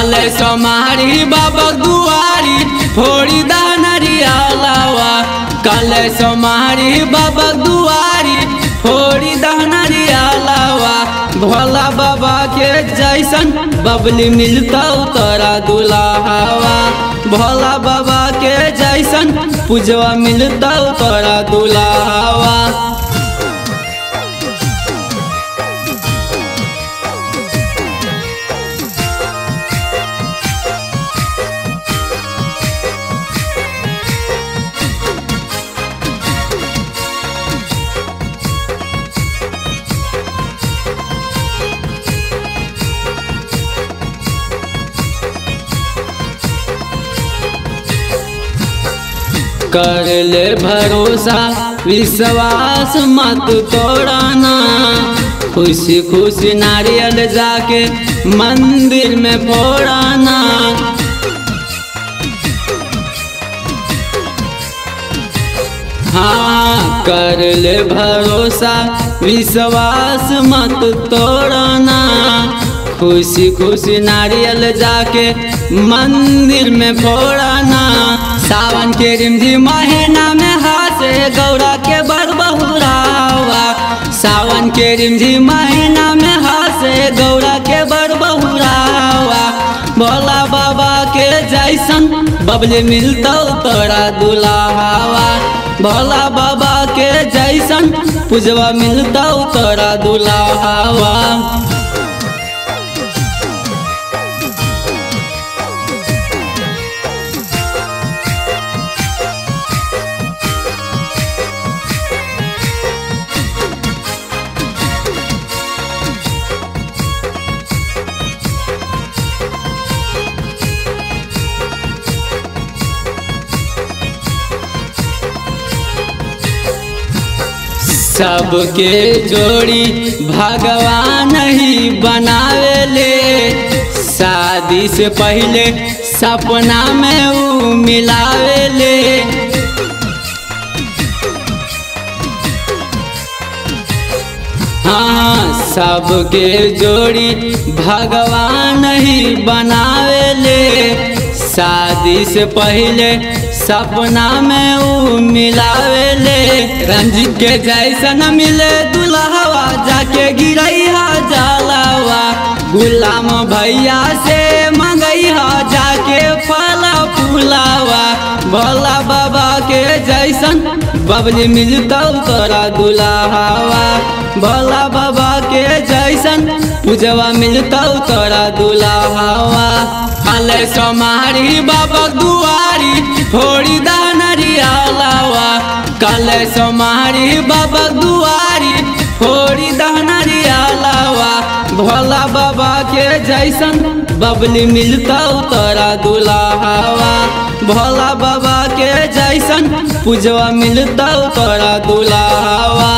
काले सोमारी बाबा दुआरी फोड़ी दानरिया लावा काले सोमारी बाबा दुआरी फोड़ी दानरिया लावा भोला बाबा के जैसन बबली मिलता तोरा दुलावा भोला बाबा के जैसन पूजवा मिलता तोरा दुलावा कर ले भरोसा, विश्वास मत तोड़ाना। खुशी खुशी नारियल जाके मंदिर में फोड़ाना। हाँ कर ले भरोसा, विश्वास मत तोड़ना। खुशी खुशी नारियल जाके मंदिर में फोड़ना। सावन के रिमझी महीना में हासे गौरा के बड़ बहुरावा। सावन के रिमझी महीना में हासे गौरा के बड़ बहुरावा। भोला बाबा के जैसन बबले मिलता तोरा दुलावा। भोला बाबा के जैसन पूजवा मिलता तोरा दुलावा। सबके जोड़ी भगवान ही बनावेले। शादी से पहले सपना में ऊ मिलावेले। हाँ सबके जोड़ी भगवान ही बनावेले। शादी से पहले सपना में ऊ मिलावेले रंजित के जैसन मिले दुल्हवा, जाके गिरैहा जलावा। गुलाम भैया से मंगैहा, जाके फला फुलावा। भोला बाबा के जैसन बबली मिलता तोरा दुल्हावा। भोला बाबा के जैसन पूजवा मिलता तोरा दुल्हावा। अले सोमारी बाबा दुआरी फोड़ी दानरी आलावा कले सोमारी बाबा दुआरी। फोड़ी दानरी आलावा भोला बाबा के जैसन बबली मिलता तोरा दुलावा भोला बाबा के जैसन पूजवा मिलता तोरा दुलावा